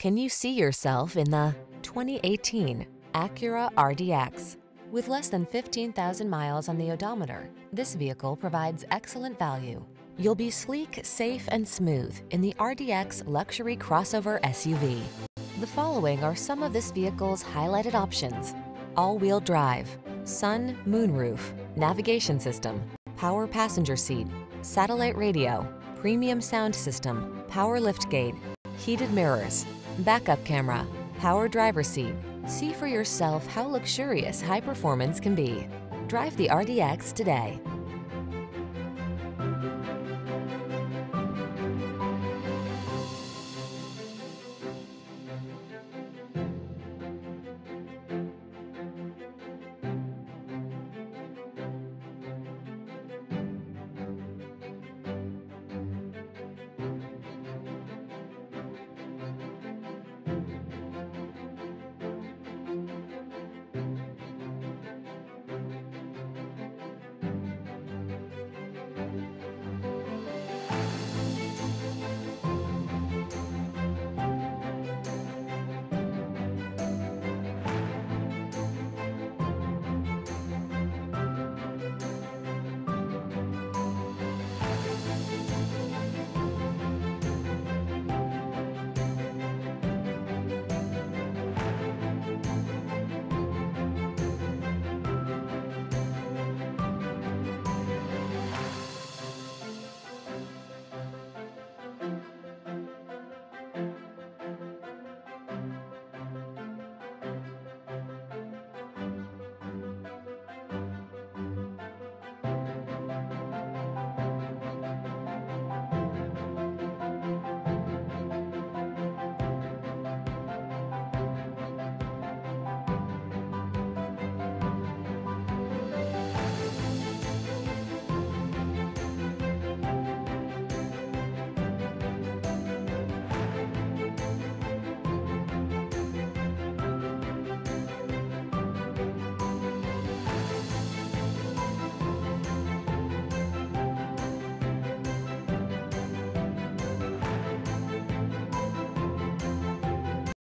Can you see yourself in the 2018 Acura RDX? With less than 15,000 miles on the odometer, this vehicle provides excellent value. You'll be sleek, safe, and smooth in the RDX luxury crossover SUV. The following are some of this vehicle's highlighted options. All-wheel drive, sun, moonroof, navigation system, power passenger seat, satellite radio, premium sound system, power liftgate, heated mirrors, backup camera, power driver seat. See for yourself how luxurious high performance can be. Drive the RDX today.